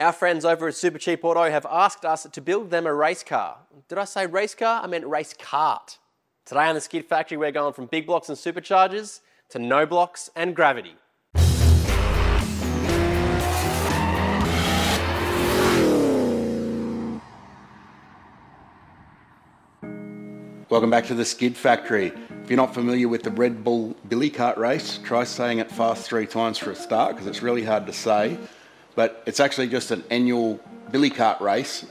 Our friends over at Supercheap Auto have asked us to build them a race car. Did I say race car? I meant race cart. Today on the Skid Factory, we're going from big blocks and superchargers to no blocks and gravity. Welcome back to the Skid Factory. If you're not familiar with the Red Bull Billy Cart race, try saying it fast three times for a start because it's really hard to say. But it's actually just an annual Billy Cart race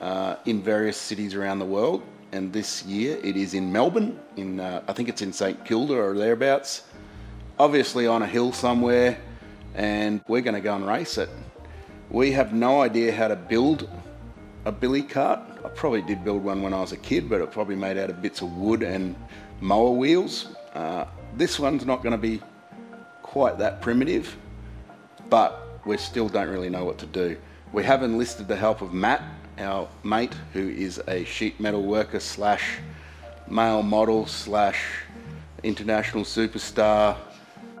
uh, in various cities around the world. And this year it is in Melbourne, in uh, I think it's in St Kilda or thereabouts. Obviously on a hill somewhere, and we're going to go and race it. We have no idea how to build a billy cart. I probably did build one when I was a kid, but it probably made out of bits of wood and mower wheels. Uh, this one's not going to be quite that primitive, but we still don't really know what to do. We have enlisted the help of Matt, our mate, who is a sheet metal worker slash male model slash international superstar.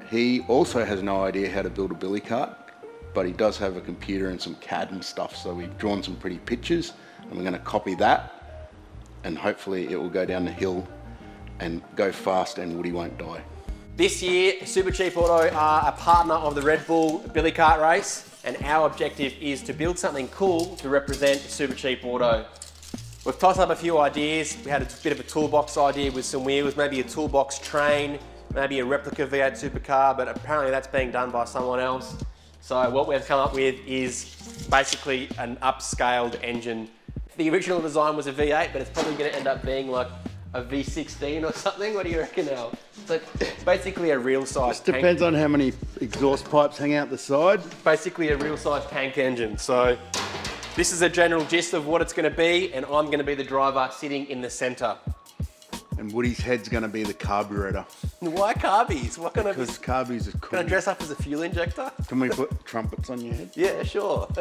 He also has no idea how to build a billy cart but he does have a computer and some CAD and stuff. So we've drawn some pretty pictures and we're going to copy that and hopefully it will go down the hill and go fast and Woody won't die. This year, Supercheap Auto are a partner of the Red Bull Billy Cart race and our objective is to build something cool to represent Supercheap Auto. We've tossed up a few ideas. We had a bit of a toolbox idea with some wheels, maybe a toolbox train, maybe a replica V8 supercar, but apparently that's being done by someone else. So what we've come up with is basically an upscaled engine. The original design was a V8, but it's probably gonna end up being like a V16 or something. What do you reckon now? So basically a real size tank. Depends on how many exhaust pipes hang out the side. Basically a real size tank engine. So this is a general gist of what it's gonna be, and I'm gonna be the driver sitting in the center. And Woody's head's going to be the carburetor. Why carbies? What kind because of? Because carbies are cool. Can I dress up as a fuel injector? Can we put trumpets on your head? Yeah, sure.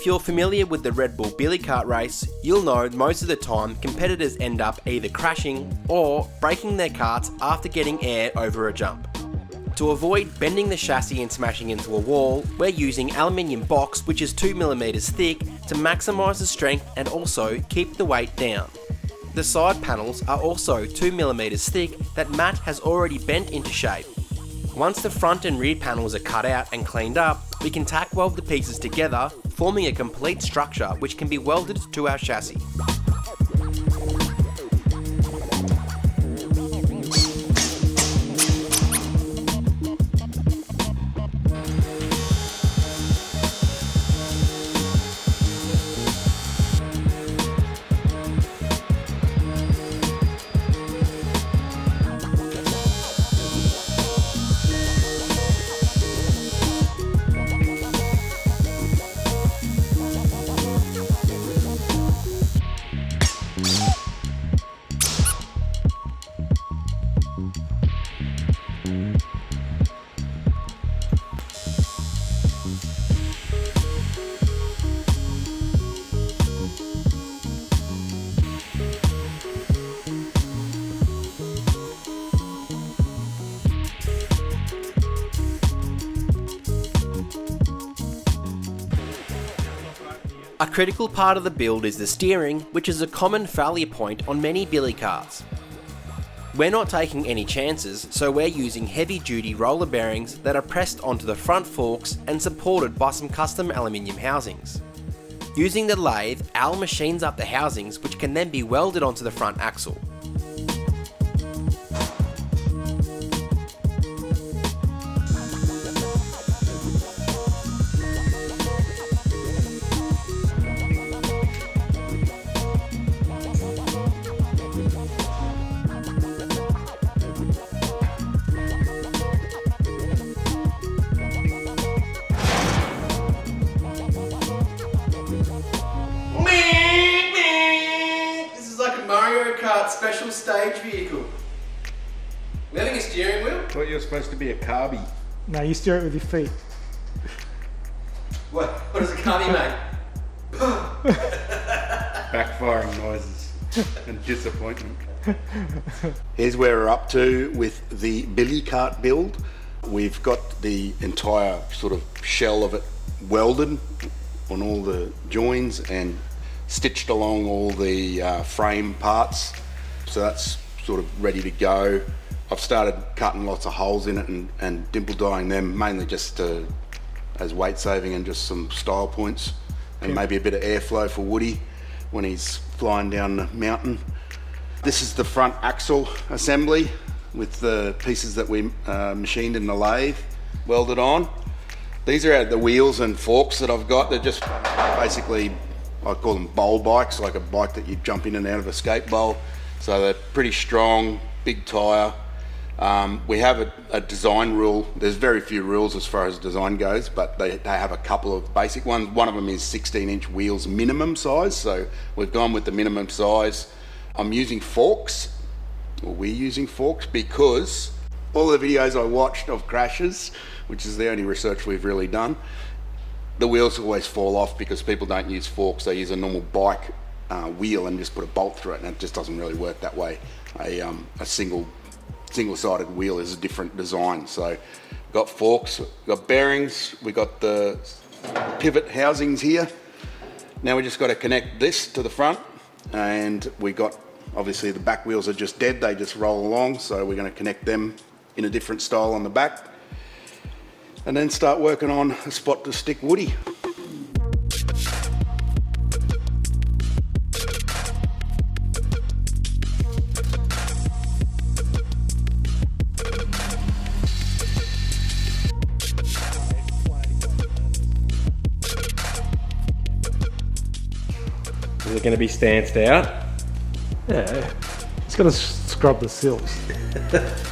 If you're familiar with the Red Bull Billy Cart race, you'll know most of the time competitors end up either crashing or breaking their carts after getting air over a jump. To avoid bending the chassis and smashing into a wall, we're using aluminium box which is 2mm thick to maximise the strength and also keep the weight down. The side panels are also 2mm thick that Matt has already bent into shape. Once the front and rear panels are cut out and cleaned up, we can tack weld the pieces together forming a complete structure which can be welded to our chassis. A critical part of the build is the steering, which is a common failure point on many billy carts. We're not taking any chances, so we're using heavy duty roller bearings that are pressed onto the front forks and supported by some custom aluminium housings. Using the lathe, Al machines up the housings which can then be welded onto the front axle. This is like a Mario Kart special stage vehicle. We're having a steering wheel? Thought you were supposed to be a carby. No, you steer it with your feet. What, what does a carby make? Backfiring noises and disappointment. Here's where we're up to with the billy cart build. We've got the entire sort of shell of it welded on all the joins and stitched along all the uh, frame parts. So that's sort of ready to go. I've started cutting lots of holes in it and, and dimple dieing them mainly just to, as weight saving and just some style points and maybe a bit of airflow for Woody when he's flying down the mountain. This is the front axle assembly with the pieces that we uh, machined in the lathe, welded on. These are the wheels and forks that I've got. They're just basically, I call them bowl bikes, like a bike that you jump in and out of a skate bowl. So they're pretty strong, big tyre. Um, we have a, a, design rule. There's very few rules as far as design goes, but they, they have a couple of basic ones. One of them is 16 inch wheels minimum size. So we've gone with the minimum size. I'm using forks, or we're using forks, because all the videos I watched of crashes, which is the only research we've really done, the wheels always fall off because people don't use forks. They use a normal bike uh, wheel and just put a bolt through it, and it just doesn't really work that way. A, um, a single single-sided wheel is a different design. So got forks, got bearings, we got the pivot housings here. Now we just got to connect this to the front and we got obviously the back wheels are just dead, they just roll along. So we're going to connect them in a different style on the back and then start working on a spot to stick Woody. Is it going to be stanced out? Yeah. It's got to scrub the sills.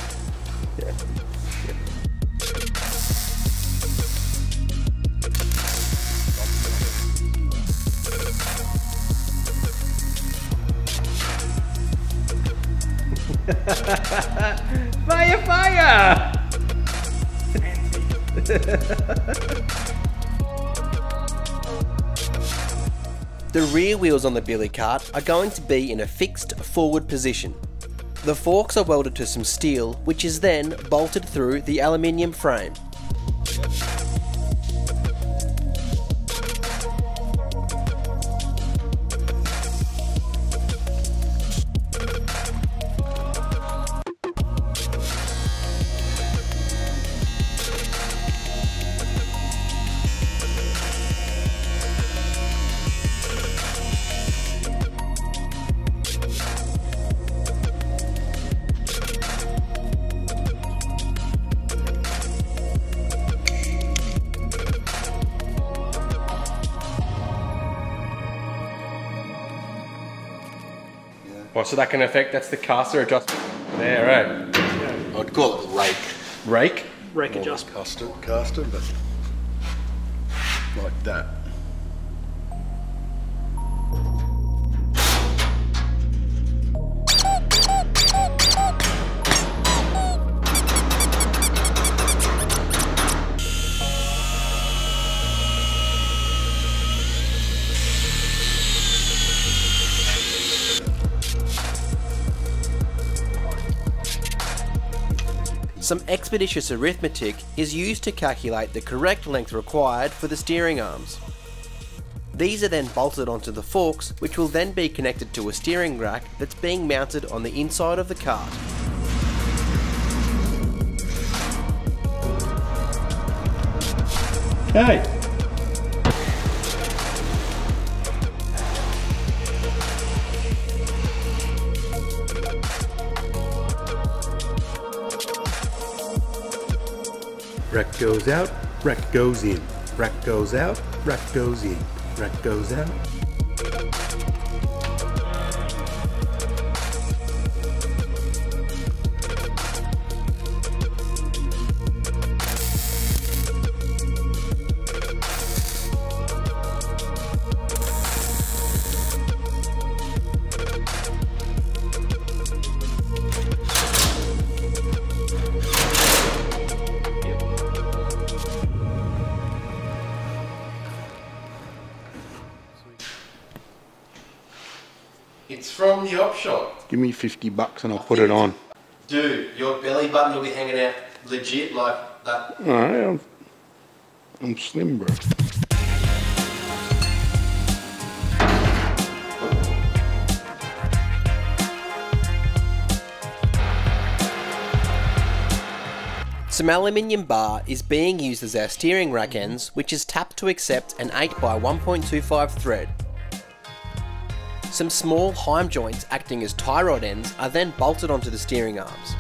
The rear wheels on the billy cart are going to be in a fixed forward position. The forks are welded to some steel, which is then bolted through the aluminium frame. Oh, so that can affect, that's the caster adjustment. There, right. I'd call it rake. Rake? Rake adjustment. Caster, caster, but like that. Some expeditious arithmetic is used to calculate the correct length required for the steering arms. These are then bolted onto the forks, which will then be connected to a steering rack that's being mounted on the inside of the cart. Okay. Rack goes out, rack goes in. Rack goes out, rack goes in. Rack goes out. Job shop. Give me 50 bucks and I'll put it on. Dude, your belly button will be hanging out legit like that. Alright, I'm, I'm slim, bro. Some aluminium bar is being used as our steering rack ends, which is tapped to accept an 8x1.25 thread. Some small heim joints acting as tie rod ends are then bolted onto the steering arms.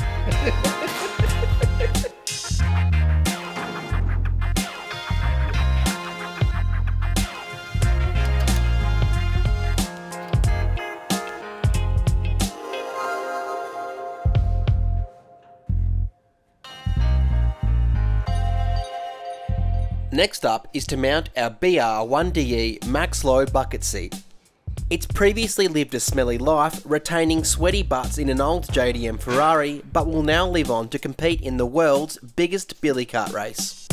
Next up is to mount our Bride Max Low bucket seat. It's previously lived a smelly life, retaining sweaty butts in an old JDM Ferrari, but will now live on to compete in the world's biggest billy cart race.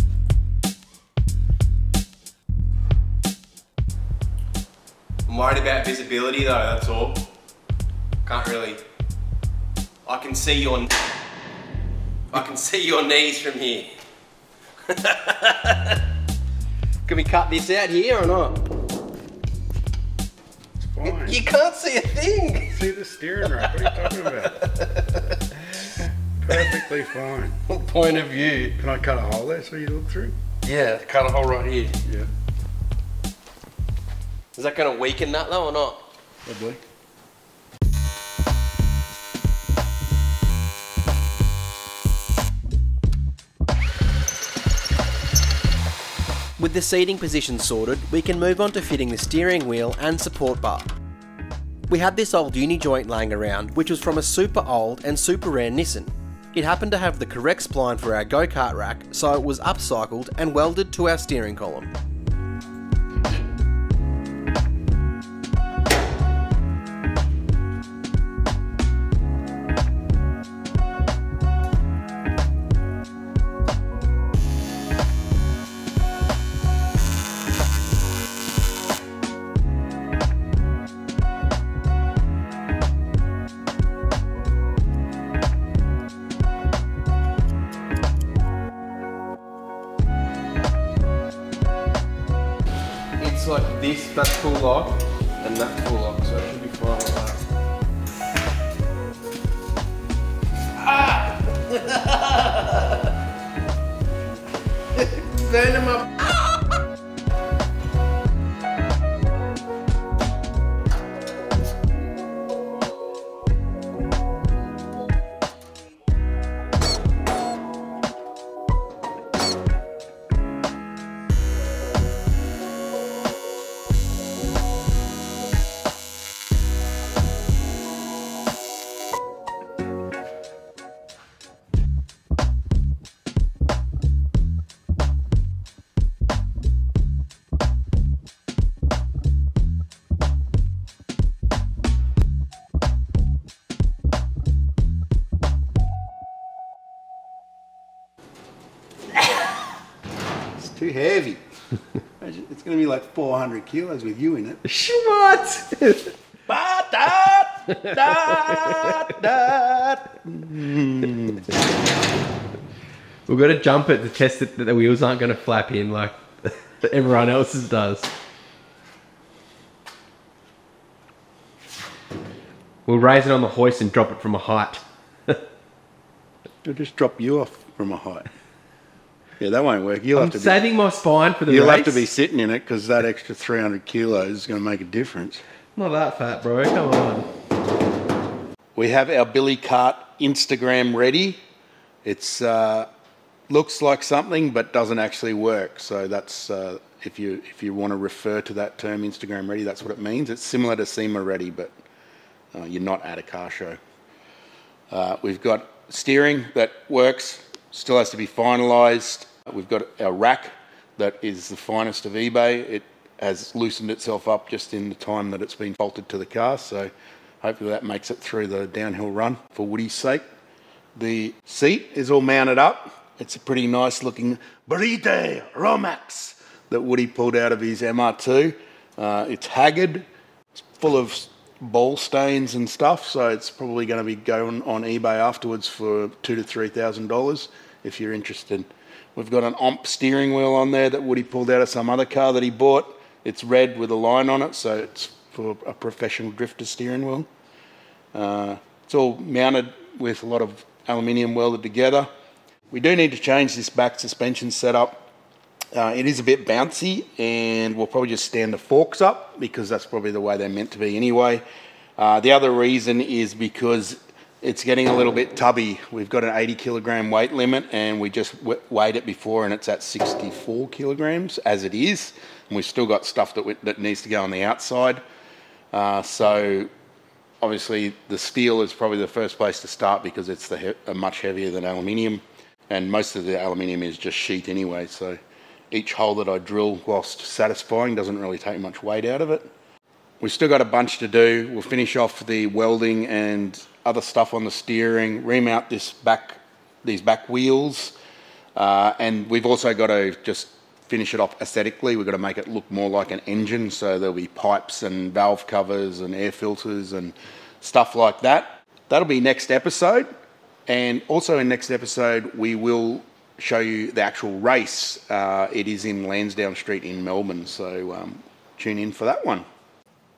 I'm worried about visibility though, that's all. Can't really. I can see your. I can see your knees from here. Can we cut this out here or not? Fine. You can't see a thing. See the steering rack? What are you talking about? Perfectly fine. What point of view. Can I cut a hole there so you look through? Yeah, cut a hole right here. Yeah, Is that going to weaken that though or not? probably. With the seating position sorted, we can move on to fitting the steering wheel and support bar. We had this old uni joint laying around, which was from a super old and super rare Nissan. It happened to have the correct spline for our go-kart rack, so it was upcycled and welded to our steering column. Ah! Burn them up. Too heavy. it's going to be like 400 kilos with you in it. What? Ba, da, da, da. We've got to jump it to test it that the wheels aren't going to flap in like everyone else's does. We'll raise it on the hoist and drop it from a height. It'll just drop you off from a height. Yeah, that won't work. You'll I'm have to be, saving my spine for the you'll race. have to be sitting in it because that extra 300 kilos is going to make a difference. Not that fat, bro. Come on. We have our Billy Cart Instagram ready. It's uh, looks like something but doesn't actually work. So that's uh, if you if you want to refer to that term Instagram ready, that's what it means. It's similar to SEMA ready, but uh, you're not at a car show. Uh, we've got steering that works, still has to be finalised. We've got our rack that is the finest of eBay. It has loosened itself up just in the time that it's been bolted to the car, so hopefully that makes it through the downhill run for Woody's sake. The seat is all mounted up. It's a pretty nice looking Burrito Romax that Woody pulled out of his MR2. Uh, it's haggard, it's full of ball stains and stuff, so it's probably going to be going on eBay afterwards for two to three thousand dollars if you're interested. We've got an OMP steering wheel on there that Woody pulled out of some other car that he bought. It's red with a line on it, so it's for a professional drifter steering wheel. Uh, it's all mounted with a lot of aluminium welded together. We do need to change this back suspension setup. Uh, it is a bit bouncy, and we'll probably just stand the forks up because that's probably the way they're meant to be anyway. Uh, the other reason is because it's getting a little bit tubby. We've got an 80 kilogram weight limit, and we just weighed it before, and it's at 64 kilograms as it is. And we've still got stuff that, we, that needs to go on the outside. Uh, so obviously the steel is probably the first place to start because it's the he- uh, much heavier than aluminium, and most of the aluminium is just sheet anyway. So each hole that I drill, whilst satisfying, doesn't really take much weight out of it. We've still got a bunch to do. We'll finish off the welding and other stuff on the steering, remount this back, these back wheels, uh, and we've also got to just finish it off aesthetically. We've got to make it look more like an engine, so there'll be pipes and valve covers and air filters and stuff like that. That'll be next episode, and also in next episode we will show you the actual race. Uh, it is in Lansdowne Street in Melbourne, so um, tune in for that one.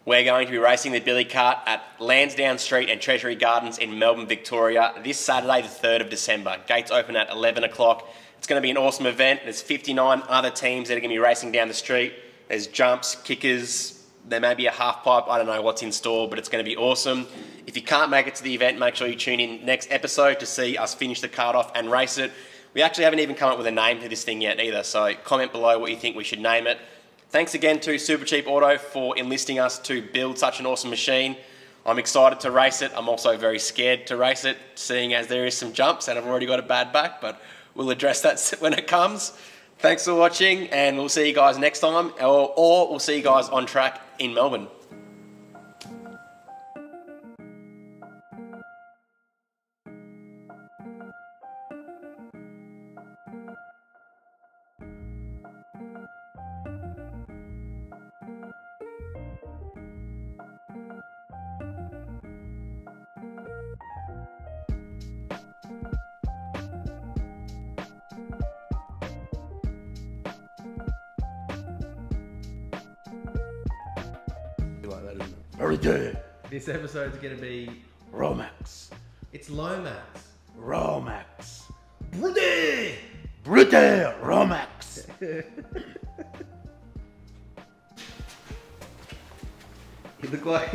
We're going to be racing the Billy Cart at Lansdowne Street and Treasury Gardens in Melbourne, Victoria this Saturday, the 3rd of December. Gates open at 11 o'clock. It's going to be an awesome event. There's 59 other teams that are going to be racing down the street. There's jumps, kickers, there may be a half pipe. I don't know what's in store, but it's going to be awesome. If you can't make it to the event, make sure you tune in next episode to see us finish the cart off and race it. We actually haven't even come up with a name to this thing yet either, so comment below what you think we should name it. Thanks again to Supercheap Auto for enlisting us to build such an awesome machine. I'm excited to race it. I'm also very scared to race it, seeing as there is some jumps and I've already got a bad back, but we'll address that when it comes. Thanks for watching, and we'll see you guys next time, or, or we'll see you guys on track in Melbourne. You like that, isn't it? Very good. This episode's gonna be. Romax. It's Lomax. Romax. Brute! Brute! Romax. You look like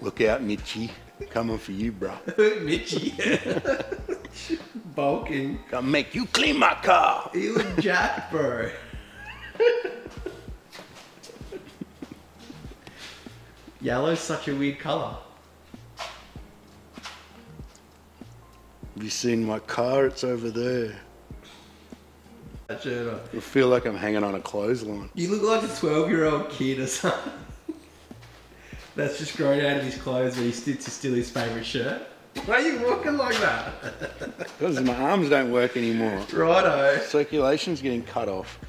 Look out, Mitchy. Coming for you, bro. Mitchy. Bulking. Gonna make you clean my car. You look jacked, bro. Yellow's such a weird colour. Have you seen my car? It's over there. Shirt. Uh, I feel like I'm hanging on a clothesline. You look like a 12 year old kid or something. That's just grown out of his clothes but he sits to steal his favourite shirt. Why are you walking like that? Because my arms don't work anymore. Righto. Circulation's getting cut off.